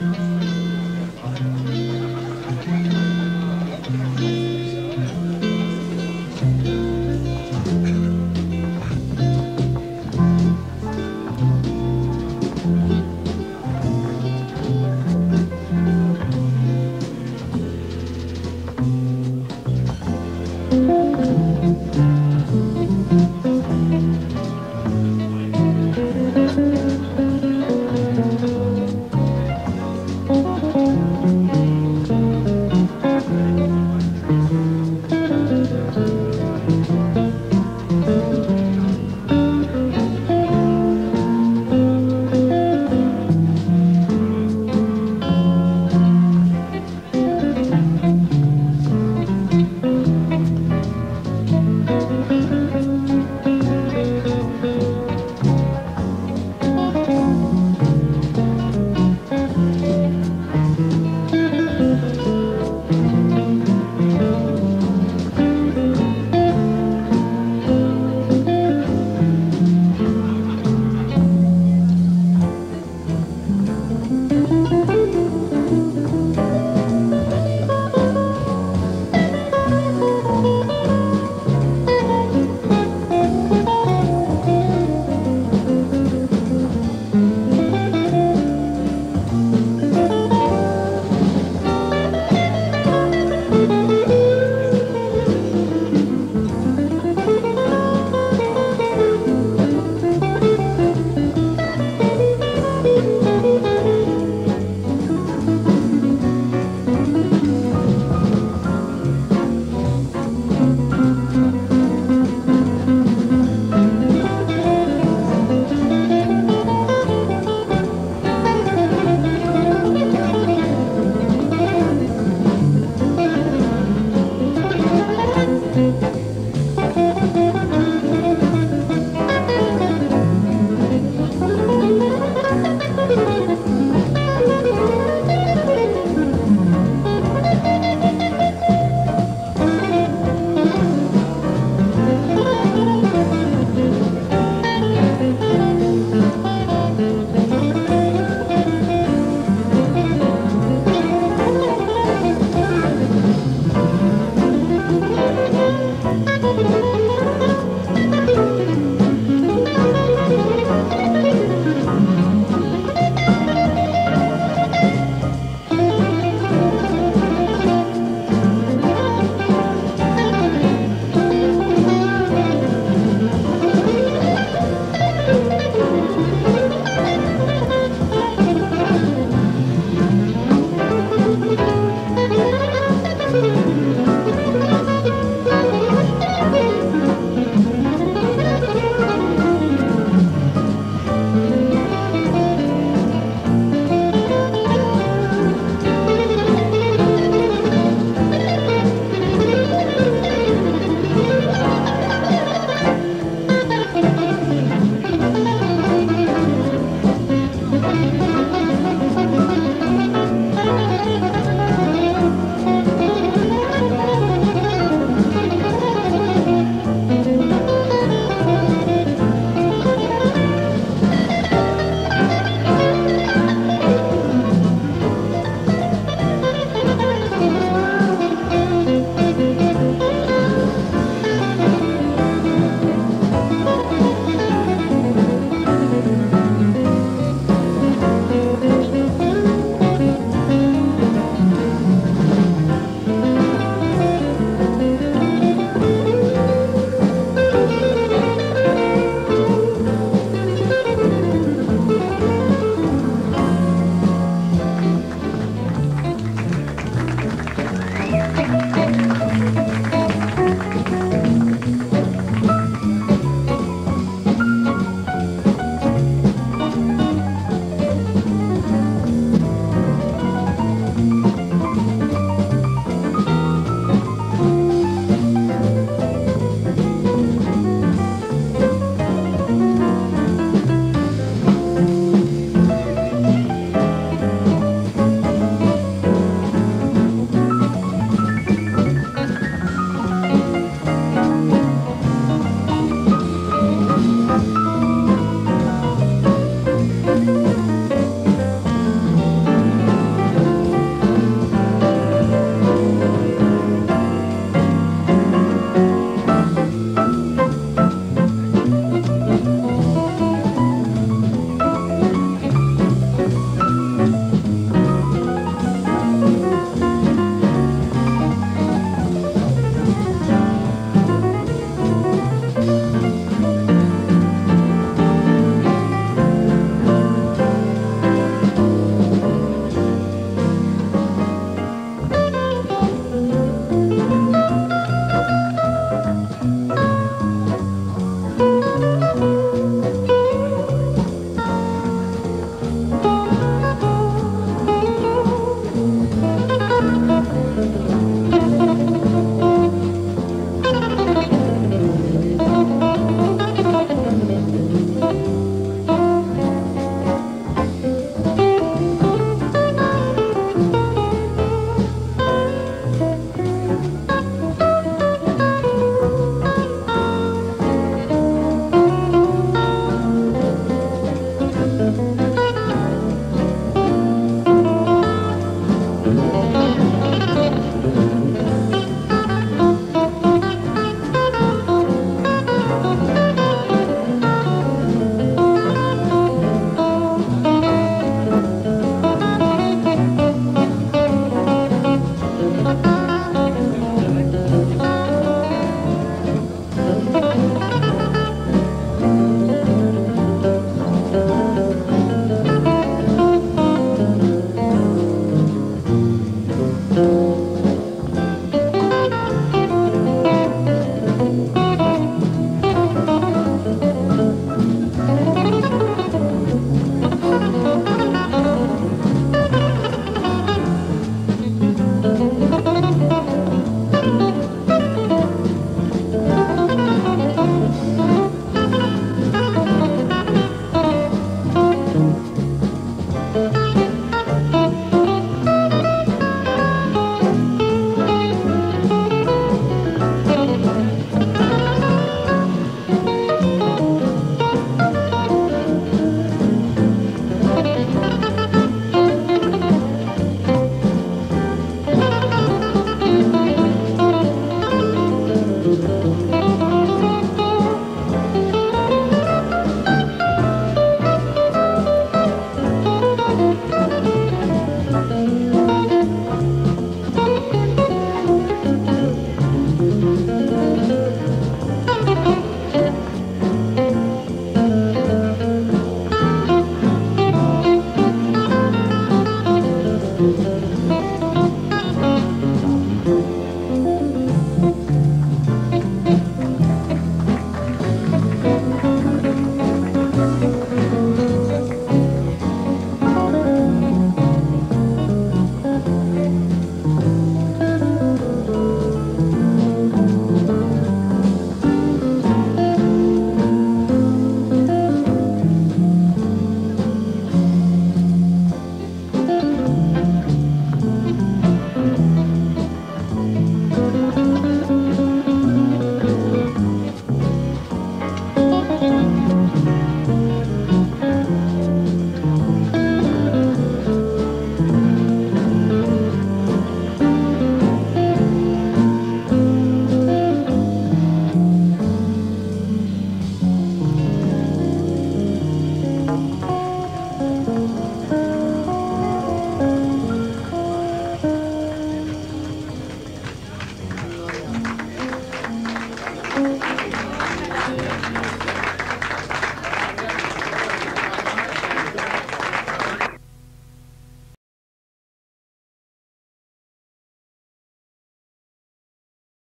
嗯